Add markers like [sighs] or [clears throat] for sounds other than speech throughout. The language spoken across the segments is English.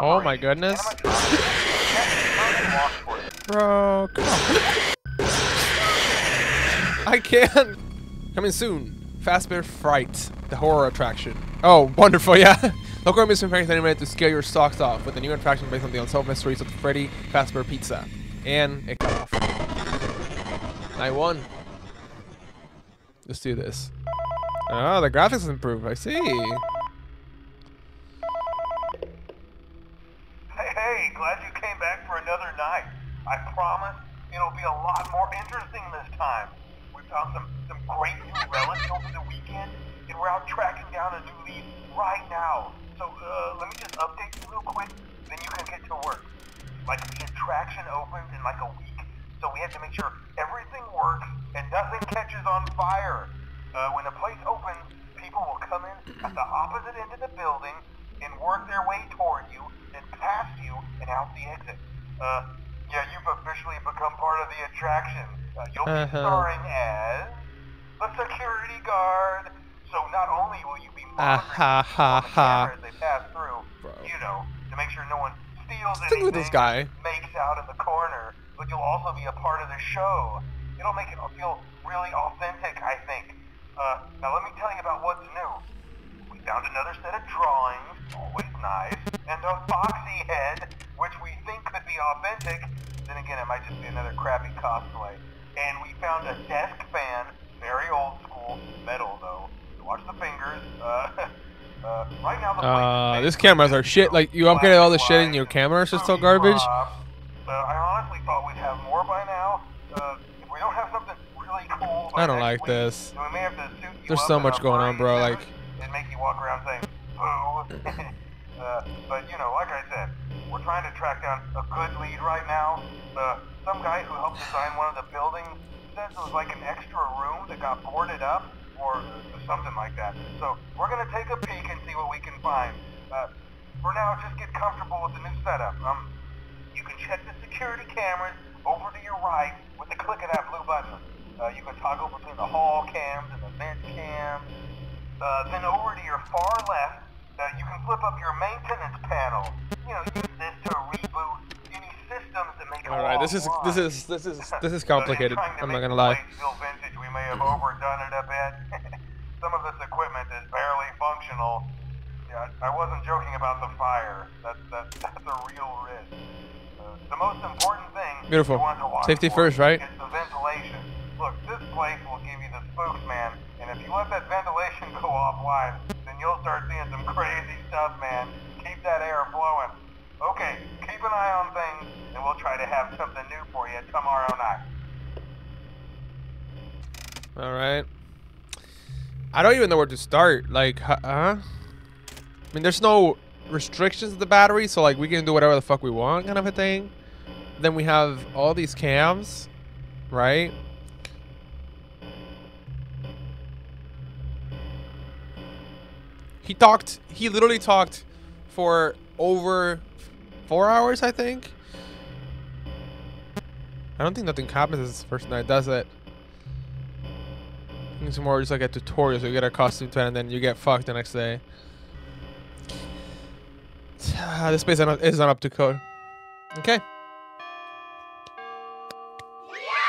Oh my goodness. [laughs] Bro, come on. I can't. Coming soon. Fazbear Fright, the horror attraction. Oh, wonderful, yeah. [laughs] Local amusement parks animated to scare your socks off with a new attraction based on the unsolved mysteries of the Freddy Fazbear Pizza. And it cut off. I won. Let's do this. Oh, the graphics improved. I see. Hey, hey, glad you came back for another night. I promise it'll be a lot more interesting this time. We found some, some great new relics over the weekend, and we're out tracking down a new lead right now. So, uh, let me just update you real quick, then you can get to work. Like, the attraction opens in like a week, so we have to make sure everything works and nothing catches on fire. Uh, when the place opens, people will come in at the opposite end of the building and work their way toward you, then past you and out the exit. Uh, yeah, you've officially become part of the attraction. Uh, you'll be Uh-huh. starring as the security guard. So not only will you be monitoring ha, ha, the ha. as they pass through, Bro. you know, to make sure no one steals Stick with this guy. makes out in the corner, but you'll also be a part of the show. It'll make it feel really authentic, I think. Uh, now let me tell you about what's new. We found another set of drawings, always nice, and a foxy head, which we think could be authentic. Then again, it might just be another crappy cosplay. And we found a desk fan, very old school, metal though. Watch the fingers. Uh, [laughs] uh, right now the Uh, of cameras are shit. Like, you upgraded all the shit in your cameras are still garbage. Uh, I honestly thought we'd have more by now. Uh, if we don't have something really cool I don't like week, this. then we may have to suit you There's so much going on, bro, like- and make you walk around saying boo. uh, but you know, like I said, we're trying to track down a good lead right now. Uh, some guy who helped design one of the buildings says it was like an extra room that got boarded up or something like that. So we're gonna take a peek and see what we can find. Uh, for now, just get comfortable with the new setup. Um, you can check the security cameras over to your right with the click of that blue button. Uh, you can toggle between the hall cams and the vent cams. Uh, then over to your far left, uh, you can flip up your maintenance panel. You know, use to reboot any systems that make it All right, this is this is this is [laughs] this is complicated. I'm not gonna lie. Vintage, we may have overdone it a bit. [laughs] Some of this equipment is barely functional. Yeah, I wasn't joking about the fire. That's that's, [laughs] that's a real risk. Uh, the most important thing Beautiful. you want to watch Safety first, right? Is the ventilation. Look, this place will give you the spooks, man. And if you let that ventilation go offline, then you'll start seeing some crazy stuff, man. Keep that air flowing. Okay, keep an eye on things, and we'll try to have something new for you tomorrow night. All right. I don't even know where to start. Like, huh? I mean, there's no restrictions to the battery, so like we can do whatever the fuck we want, kind of a thing. Then we have all these cams, right? He talked. He literally talked for over four hours, I think. I don't think nothing happens this first night, does it? I think It's more just like a tutorial, so you get a costume to and then you get fucked the next day. [sighs] this space is not up to code. Okay.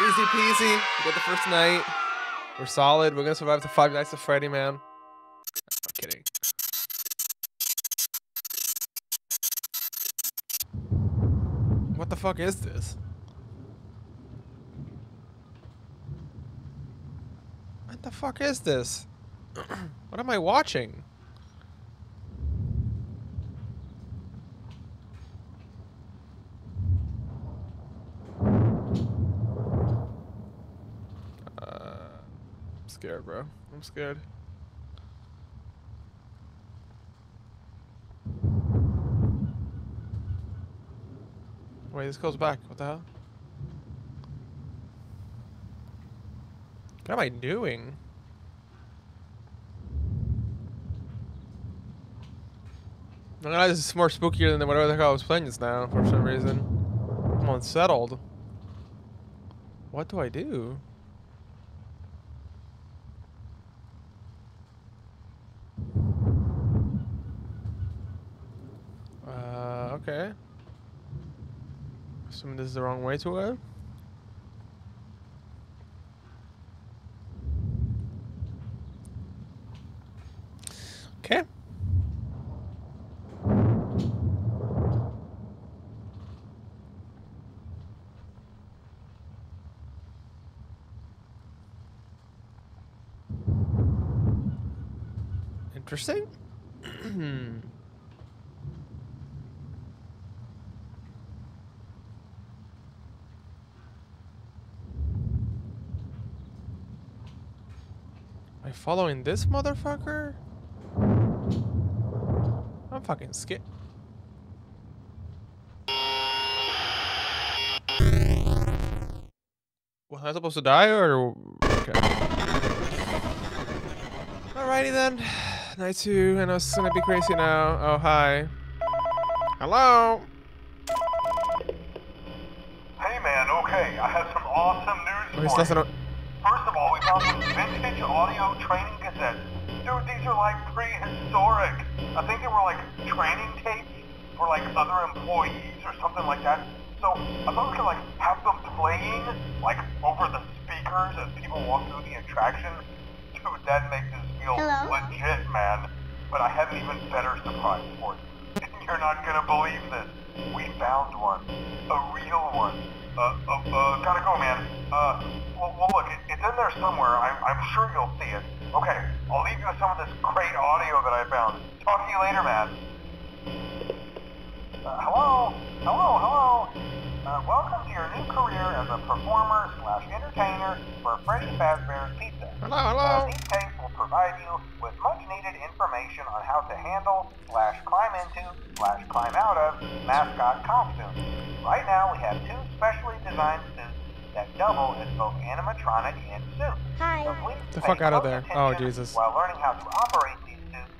Easy peasy. We got the first night. We're solid. We're gonna survive the five nights of Freddy, man. I'm kidding. What the fuck is this? What the fuck is this? [clears throat] what am I watching? Uh, I'm scared, bro. I'm scared. Wait, this goes back. What the hell? What am I doing? I'm gonna this is more spookier than whatever the hell I was playing just now for some reason. I'm unsettled. What do I do? Uh, Okay. Assuming this is the wrong way to go. Okay. [clears throat] Interesting. [clears throat] Am I following this motherfucker? I'm fucking scared. Was I supposed to die or? Okay. Alrighty then. Night two. I know it's gonna be crazy now. Oh hi. Hello. Hey man, okay, I have some awesome news Oh, for you. Listening. First of all, we found some vintage audio training cassettes. Dude, these are like prehistoric. I think they were like training tapes for like other employees or something like that. So I thought we could like have them playing like over the speakers as people walk through the attraction. Dude, that makes this feel Hello? legit, man. But I have an even better surprise for you. [laughs] You're not gonna believe this. We found one. A real one. Uh, uh, uh, gotta go, man. Uh, well, well look, it, it's in there somewhere. I'm, I'm sure you'll see it. Okay, I'll leave you with some of this great audio that I found. Talk to you later, man. Uh, hello? Hello, hello? Uh, welcome to your new career as a performer slash entertainer for Freddy Fazbear's Pizza. Hello, Uh, hello. these tapes will provide you with much needed information on how to handle slash climb into slash climb out of mascot costumes. Right now we have two specially designed suits that double as both animatronic and suit. So Hi. please The fuck out of there. Oh, Jesus. While learning how to operate these suits.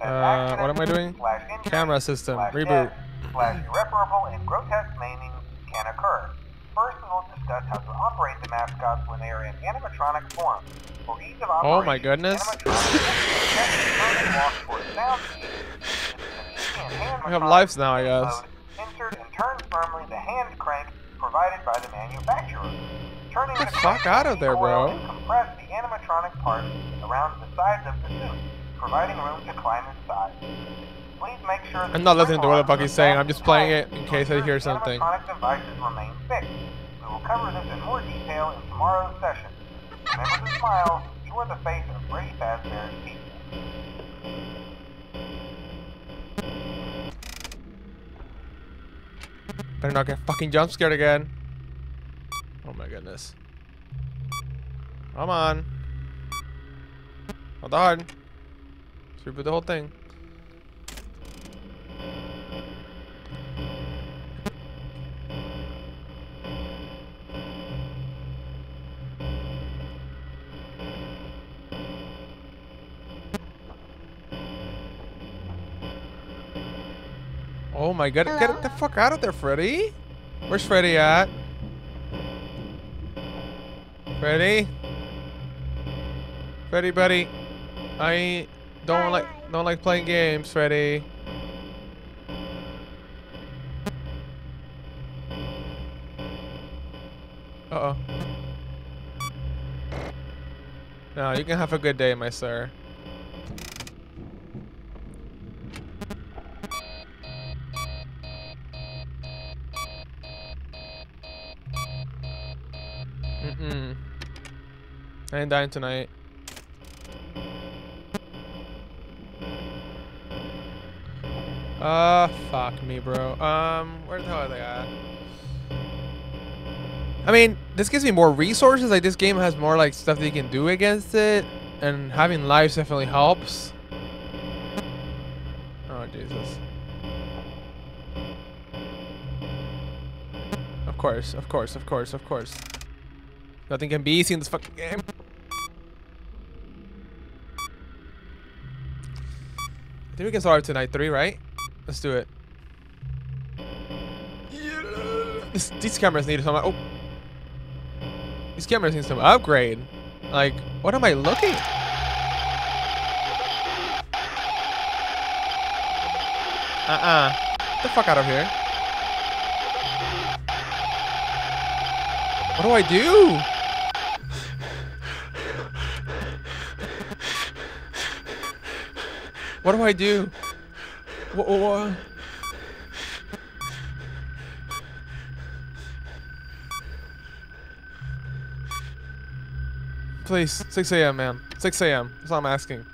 Uh, what am I doing? slash injuries Camera system. slash Reboot. death slash irreparable and grotesque maiming can occur. First, we will discuss how to operate the mascots when they are in animatronic form. For ease of operation, Oh my goodness. We have lives now, I guess. Insert and turn firmly the hand crank provided by the manufacturer. Turning Get the the fuck out of there, bro. Compress the animatronic parts around the sides of the suit, providing room to climb inside. Please make sure I'm not listening to what the fuck he's saying, I'm just playing it in case I hear something. Devices remain fixed. We will cover this in more detail in tomorrow's session. Remember to smile. You are the face of Freddy Fazbear's. Better not get fucking jump scared again. Oh my goodness. Come on. Hold on. Let's reboot the whole thing. Oh my god, get the fuck out of there, Freddy. Where's Freddy at? Freddy? Freddy, buddy. I don't like don't like playing games, Freddy. Uh-oh. No, you can have a good day, my sir. Ain't dying tonight. Uh, fuck me, bro. Um, where the hell are they at? I mean, this gives me more resources. Like, this game has more, like, stuff that you can do against it. And having lives definitely helps. Oh, Jesus. Of course, of course, of course, of course. Nothing can be easy in this fucking game. think we can start tonight. Three, right? Let's do it. This, these cameras need some. Oh, these cameras need some upgrade. Like, what am I looking? Uh-uh. the fuck out of here. What do I do? What do I do? What? what? Please, 6 a.m., man. 6 a.m. That's all I'm asking.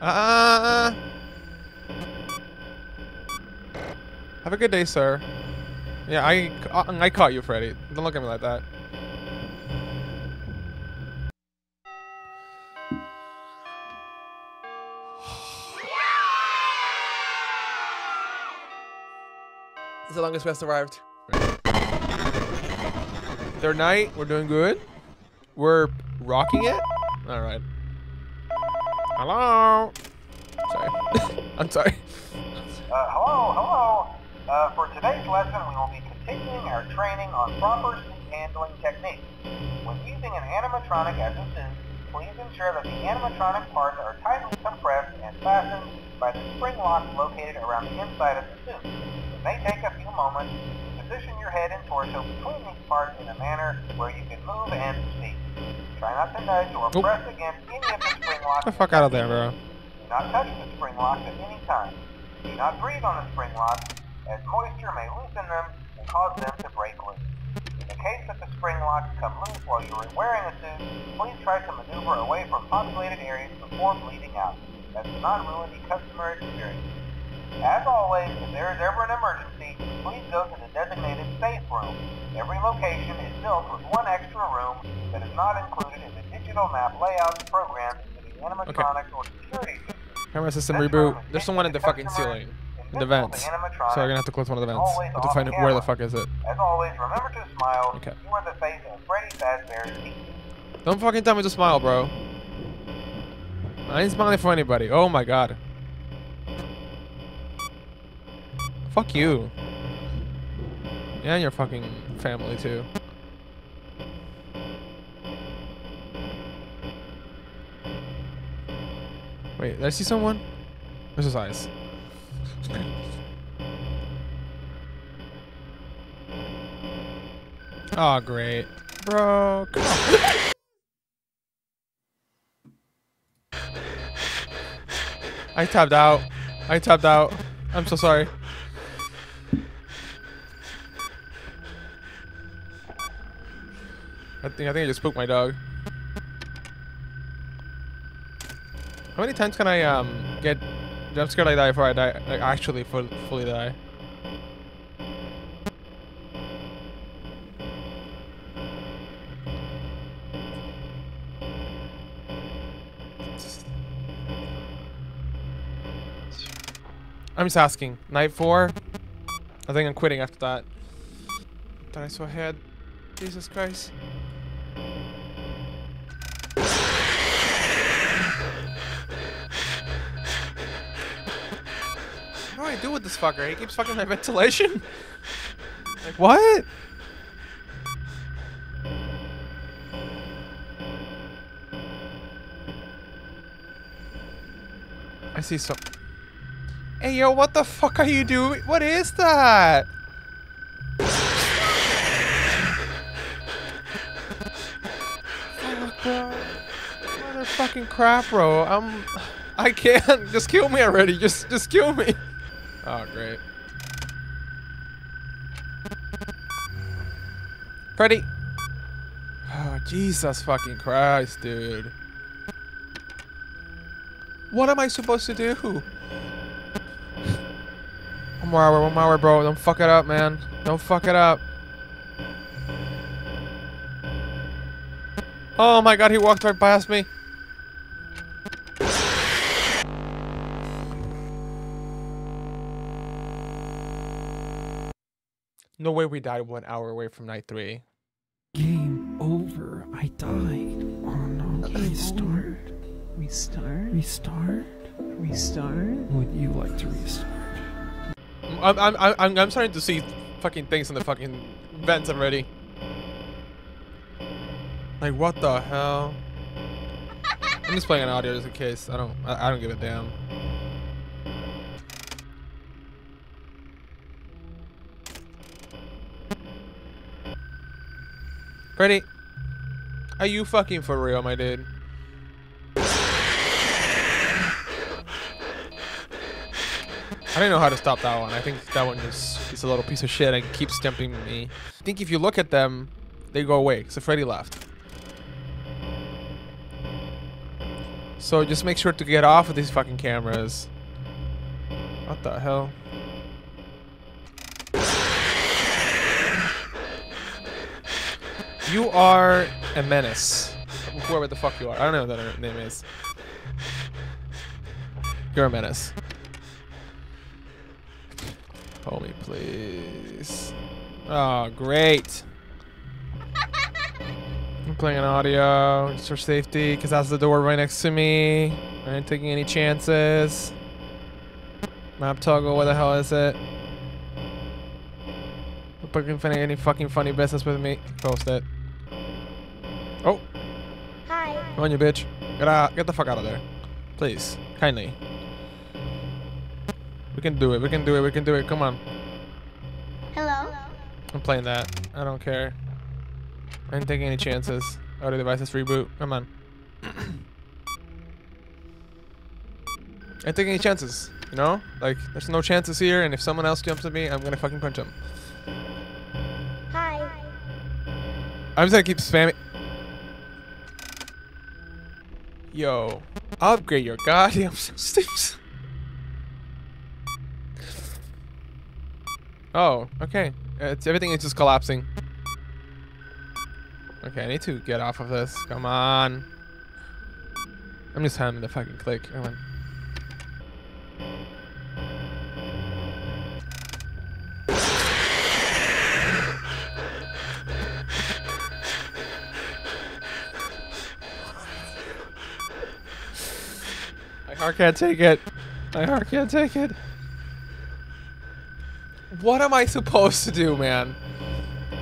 Uh, uh, uh, uh. Have a good day, sir. Yeah, I, I caught you, Freddy. Don't look at me like that. [sighs] It's the longest rest arrived. Third night, we're doing good. We're rocking it. All right. Hello. Sorry. [laughs] I'm sorry. Uh, hello, hello. Today's lesson, we will be continuing our training on proper suit handling techniques. When using an animatronic as a suit, please ensure that the animatronic parts are tightly compressed and fastened by the spring locks located around the inside of the suit. It may take a few moments to position your head and torso between these parts in a manner where you can move and speak. Try not to nudge or Oop. press against any of the [laughs] spring locks. Get the fuck out of there, bro. Do not touch the spring locks at any time. Do not breathe on the spring locks, as moisture may loosen them and cause them to break loose. In the case that the spring locks come loose while you are wearing a suit, please try to maneuver away from populated areas before bleeding out. That does not ruin the customer experience. As always, if there is ever an emergency, please go to the designated safe room. Every location is built with one extra room that is not included in the digital map layouts program into the animatronics or security system. Camera system This reboot. There's someone in the fucking ceiling. In the vents. So we're gonna have to close one of the vents. Always have to find find where the fuck is it. As always, remember to smile. Okay. You are the face of Freddy Fazbear's. Don't fucking tell me to smile, bro. I ain't smiling for anybody. Oh my god. Fuck you. Yeah, and your fucking family too. Wait, did I see someone? Where's his eyes? Oh, great. Bro. I tapped out. I tapped out. I'm so sorry. I think I think I just spooked my dog. How many times can I um get jump scared like that before I die? Like actually full, fully die? I'm just asking. Night four? I think I'm quitting after that. I a head. Jesus Christ. I do with this fucker? He keeps fucking my ventilation? like, what? I see some. Hey, yo, what the fuck are you doing? What is that? Motherfucking crap, bro. I'm. I can't. Just kill me already. Just, just kill me. Oh, great. Freddy. Oh, Jesus fucking Christ, dude. What am I supposed to do? One more hour, one more hour, bro. Don't fuck it up, man. Don't fuck it up. Oh my god, he walked right past me. No way we died one hour away from night three. Game over. I died. Oh no. Restart. Restart. Restart. Restart. Would you like to restart? I'm, I'm, I'm, I'm- I'm starting to see fucking things in the fucking vents already. Like, what the hell? I'm just playing an audio just in case. I don't. I, I don't give a damn. Freddy, are you fucking for real, my dude? I don't know how to stop that one. I think that one is is a little piece of shit and keeps tempting me. I think if you look at them, they go away. So Freddy left. So just make sure to get off of these fucking cameras. What the hell? You are a menace. Whoever the fuck you are. I don't know what that name is. You're a menace. Homie, please. Oh, great. I'm playing an audio just for safety because that's the door right next to me. I ain't taking any chances. Map toggle, what the hell is it? Fucking any fucking funny business with me? Post it. Oh, Hi. come on, you bitch. Get out, get the fuck out of there, please, kindly. We can do it. We can do it. We can do it. Come on. Hello. I'm playing that. I don't care. I ain't taking any chances. Oh, Audio devices reboot. Come on. I ain't taking any chances. You know? Like, there's no chances here, and if someone else jumps at me, I'm gonna fucking punch him. Hi. I'm just gonna keep spamming. Yo, upgrade your goddamn [laughs] systems. Oh, okay. It's everything is just collapsing. Okay, I need to get off of this. Come on. I'm just having the fucking click. Come on. Heart can't take it. Heart can't take it. What am I supposed to do, man? [laughs]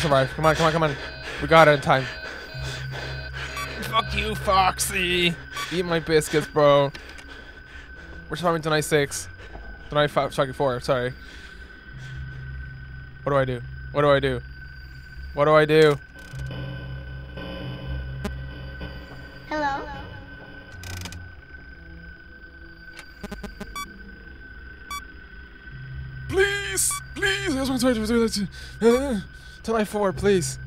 Survive. Come on, come on, come on. We got it in time. Fuck you, Foxy. Eat my biscuits, bro. We're surviving tonight six. Tonight five, sorry, four. Sorry. What do I do? What do I do? What do I do? Hello. Please, please. I just want to try to tonight four, please.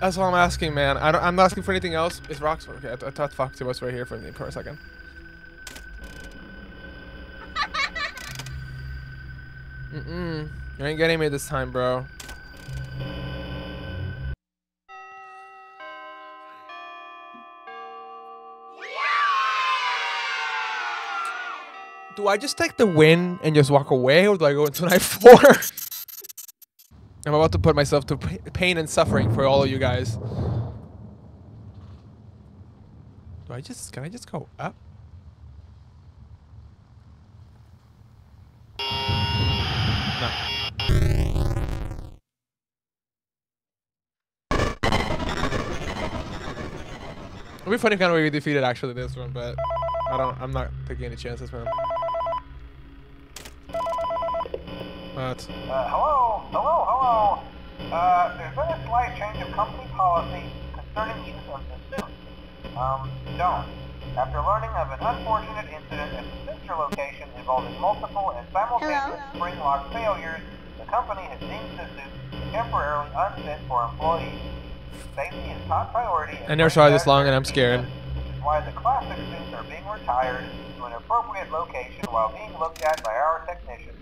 That's all I'm asking, man. I don't, I'm not asking for anything else. It's Roxford. Okay, I, th- I thought Foxy was right here for me for a second. [laughs] Mm-mm. You ain't getting me this time, bro. Do I just take the win and just walk away, or do I go into [laughs] night four? I'm about to put myself to pain and suffering for all of you guys. Do I just, can I just go up? It'd be funny if kind of we defeated actually this one, but I don't. I'm not taking any chances, man. What? Uh, hello? Hello? Hello? Uh, there's been a slight change of company policy concerning use of the suit. Um, don't. After learning of an unfortunate incident at the sister location involving multiple and simultaneous Hello? spring lock failures, the company has deemed the suit temporarily unfit for employees. Safety is top priority. I never saw this long and I'm scared. Which is why the classic suits are being retired to an appropriate location while being looked at by our technicians.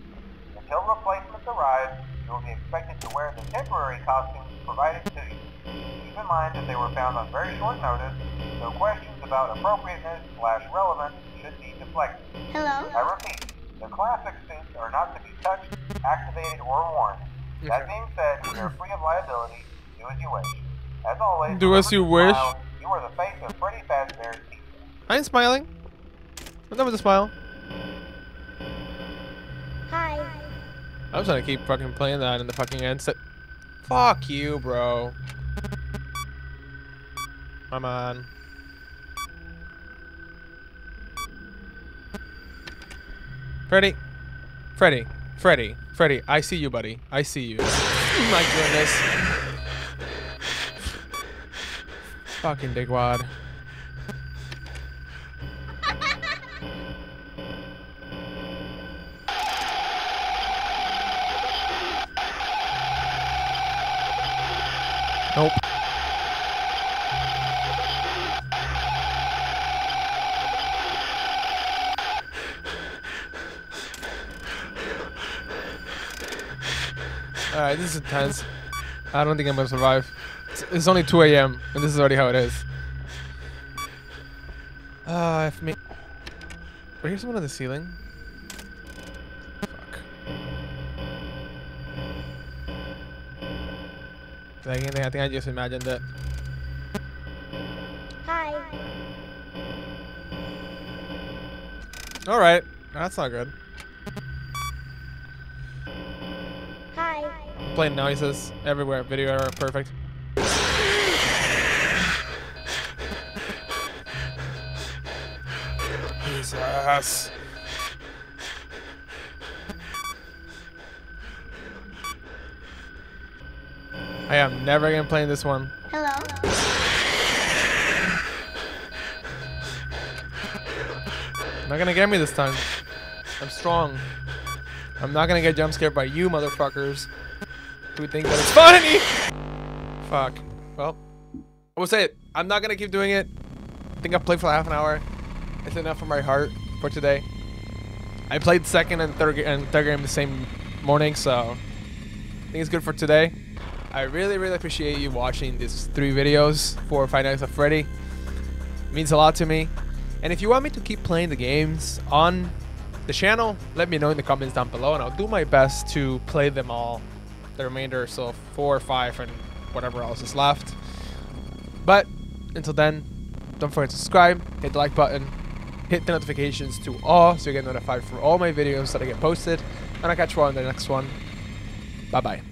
Until replacements arrive, you will be expected to wear the temporary costumes provided to you. Keep in mind that they were found on very short notice, so questions about appropriateness slash relevance should be deflected. Hello. I repeat, the classic suits are not to be touched, activated, or worn. That being said, we are free of liability. Do as you wish. As always, Do as you wish. smile. You are the face of Freddy Fazbear's Pizza. I ain't smiling. I'm done with the smile. Hi. I was gonna keep fucking playing that in the fucking end. set. Fuck you, bro. Come on. Freddy. Freddy. Freddy. Freddy. I see you, buddy. I see you. [laughs] My goodness. Fucking digwad. Nope. Alright, this is intense. I don't think I'm gonna survive. It's, it's only 2 a.m. and this is already how it is. Ah, if me. Wait, here's someone on the ceiling. Fuck. I think, I think I just imagined it. Hi. Alright, that's not good. Hi. Playing noises everywhere, video error, perfect. Jesus. I am never gonna play this one. Hello. Not gonna get me this time. I'm strong. I'm not gonna get jump scared by you motherfuckers who think that it's funny. Fuck. Well, I will say it. I'm not gonna keep doing it. I think I've played for half an hour. It's enough for my heart for today. I played second and third and third game the same morning, so I think it's good for today. I really, really appreciate you watching these three videos for Five Nights at Freddy. It means a lot to me. And if you want me to keep playing the games on the channel, let me know in the comments down below, and I'll do my best to play them all. The remainder, so four or five, and whatever else is left. But until then, don't forget to subscribe, hit the like button, hit the notifications to all so you get notified for all my videos that I get posted, and I'll catch you in the next one. Bye bye.